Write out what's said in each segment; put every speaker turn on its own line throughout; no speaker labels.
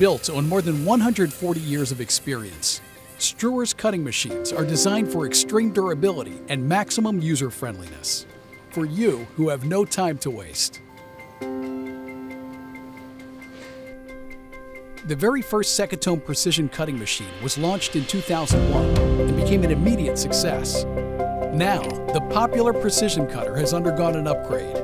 built on more than 140 years of experience. Struers cutting machines are designed for extreme durability and maximum user friendliness. For you who have no time to waste. The very first Secotom precision cutting machine was launched in 2001 and became an immediate success. Now, the popular precision cutter has undergone an upgrade.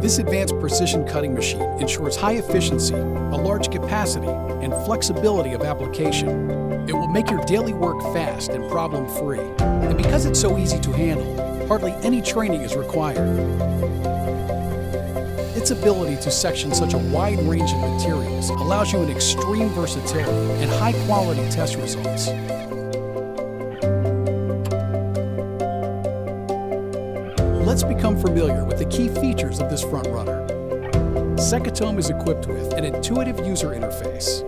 This advanced precision cutting machine ensures high efficiency, a large capacity, and flexibility of application. It will make your daily work fast and problem-free. And because it's so easy to handle, hardly any training is required. Its ability to section such a wide range of materials allows you an extreme versatility and high-quality test results. Let's become familiar with the key features of this front runner. Secotom is equipped with an intuitive user interface,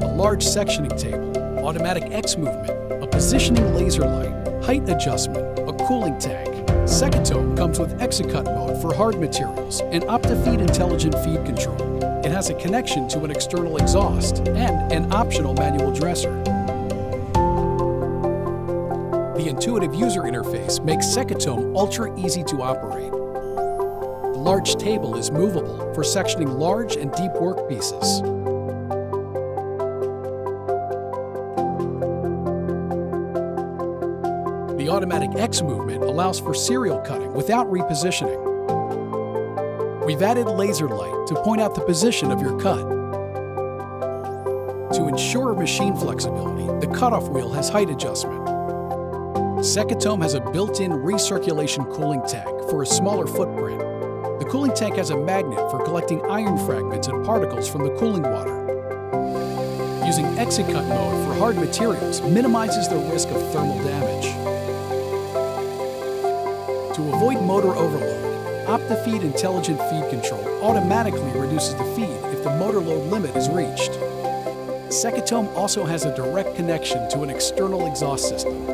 a large sectioning table, automatic X movement, a positioning laser light, height adjustment, a cooling tank. Secotom comes with ExciCut mode for hard materials and OptiFeed intelligent feed control. It has a connection to an external exhaust and an optional manual dresser. Intuitive user interface makes Secotom ultra easy to operate. The large table is movable for sectioning large and deep workpieces. The automatic X movement allows for serial cutting without repositioning. We've added laser light to point out the position of your cut. To ensure machine flexibility, the cutoff wheel has height adjustment. Secotom has a built-in recirculation cooling tank for a smaller footprint. The cooling tank has a magnet for collecting iron fragments and particles from the cooling water. Using ExciCut mode for hard materials minimizes the risk of thermal damage. To avoid motor overload, OptiFeed Intelligent Feed Control automatically reduces the feed if the motor load limit is reached. Secotom also has a direct connection to an external exhaust system.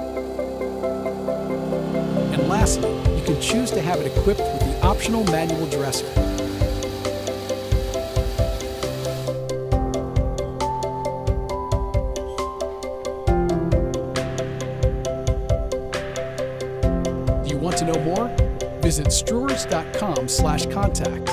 Lastly, you can choose to have it equipped with the optional manual dresser. Do you want to know more? Visit struers.com slash contact.